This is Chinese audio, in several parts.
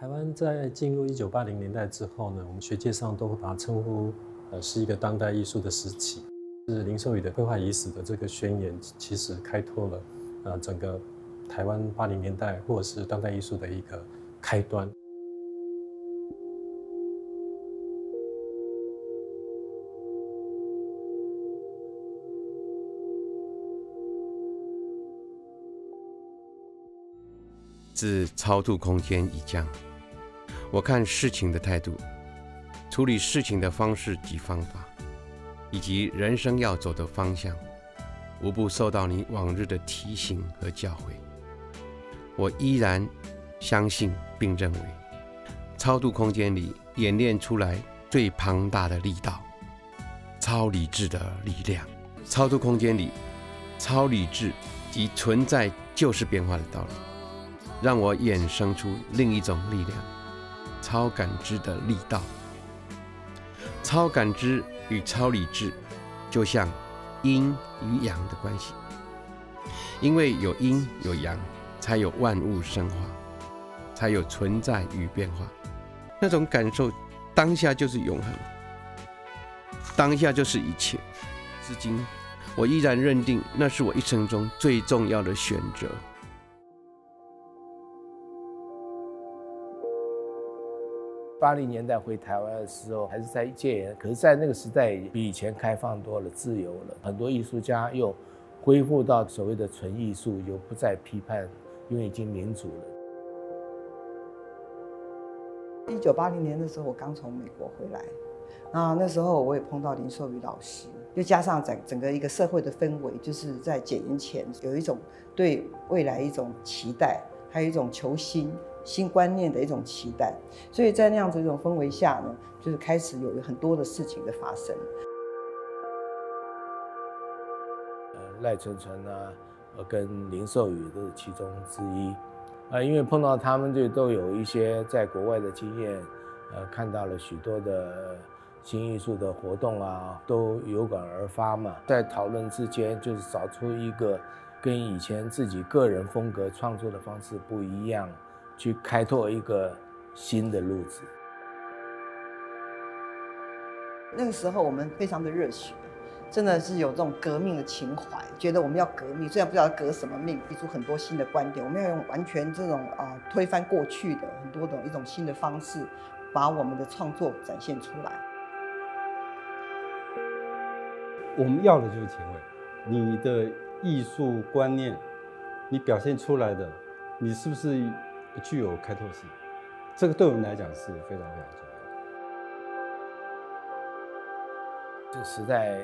台湾在进入一九八零年代之后呢，我们学界上都会把它称呼呃是一个当代艺术的时期。是林寿宇的绘画已死的这个宣言，其实开拓了呃整个台湾八零年代或者是当代艺术的一个开端。自超度空间已降，我看事情的态度、处理事情的方式及方法，以及人生要走的方向，无不受到你往日的提醒和教诲。我依然相信并认为，超度空间里演练出来最庞大的力道，超理智的力量。超度空间里，超理智及存在就是变化的道理。让我衍生出另一种力量——超感知的力道。超感知与超理智，就像阴与阳的关系。因为有阴有阳，才有万物生化，才有存在与变化。那种感受，当下就是永恒，当下就是一切。至今，我依然认定那是我一生中最重要的选择。八零年代回台湾的时候，还是在戒严，可是，在那个时代比以前开放多了，自由了。很多艺术家又恢复到所谓的纯艺术，又不再批判，因为已经民主了。一九八零年的时候，我刚从美国回来，那那时候我也碰到林寿宇老师，又加上整整个一个社会的氛围，就是在解严前有一种对未来一种期待，还有一种求新。新观念的一种期待，所以在那样子一种氛围下呢，就是开始有很多的事情的发生。呃，赖晨晨啊，跟林寿宇都是其中之一，啊，因为碰到他们就都有一些在国外的经验，呃，看到了许多的新艺术的活动啊，都有感而发嘛，在讨论之间就是找出一个跟以前自己个人风格创作的方式不一样。去开拓一个新的路子。那个时候我们非常的热血，真的是有这种革命的情怀，觉得我们要革命，虽然不知道革什么命，提出很多新的观点，我们要用完全这种啊推翻过去的很多种一种新的方式，把我们的创作展现出来。我们要的就是前卫，你的艺术观念，你表现出来的，你是不是？具有开拓性，这个对我们来讲是非常非常重要的。这个时代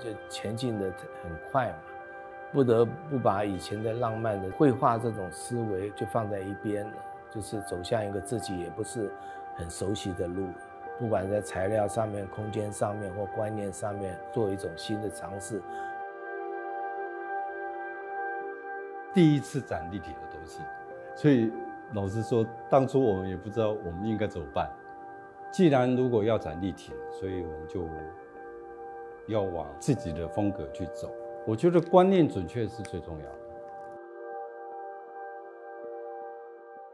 就前进的很快嘛，不得不把以前的浪漫的绘画这种思维就放在一边了，就是走向一个自己也不是很熟悉的路，不管在材料上面、空间上面或观念上面，做一种新的尝试。第一次展立体的东西，所以。老实说，当初我们也不知道我们应该怎么办。既然如果要展立体，所以我们就要往自己的风格去走。我觉得观念准确是最重要的。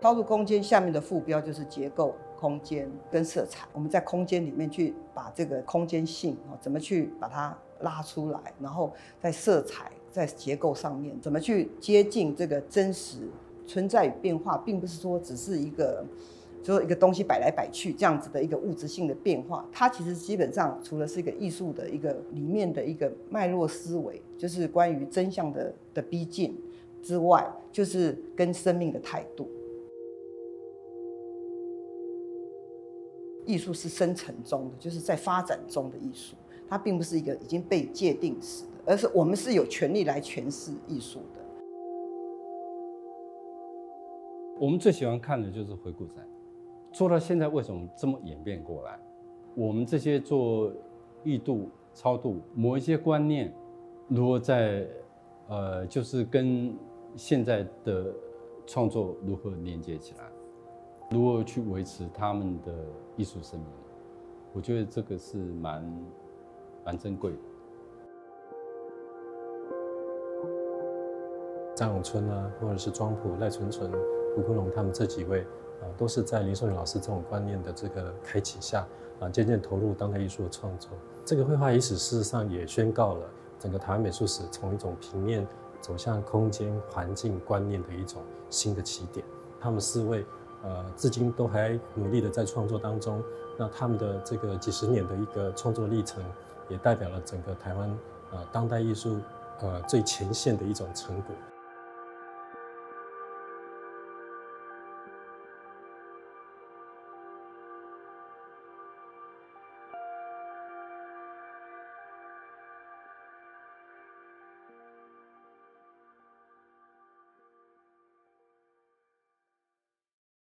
超度空间下面的副标就是结构、空间跟色彩。我们在空间里面去把这个空间性啊，怎么去把它拉出来，然后在色彩、在结构上面怎么去接近这个真实。存在与变化，并不是说只是一个，说一个东西摆来摆去这样子的一个物质性的变化。它其实基本上除了是一个艺术的一个里面的一个脉络思维，就是关于真相的的逼近之外，就是跟生命的态度。艺术是生成中的，就是在发展中的艺术，它并不是一个已经被界定死的，而是我们是有权利来诠释艺术的。我们最喜欢看的就是回顾展，做到现在为什么这么演变过来？我们这些做异度、超度，某一些观念，如何在呃，就是跟现在的创作如何连接起来，如何去维持他们的艺术生命？我觉得这个是蛮蛮珍贵的。张永春啊，或者是庄普、赖纯纯。胡坤龙他们这几位啊，都是在林松宇老师这种观念的这个开启下，啊，渐渐投入当代艺术的创作。这个绘画遗址事实上也宣告了整个台湾美术史从一种平面走向空间环境观念的一种新的起点。他们四位，呃，至今都还努力的在创作当中。那他们的这个几十年的一个创作历程，也代表了整个台湾呃当代艺术呃最前线的一种成果。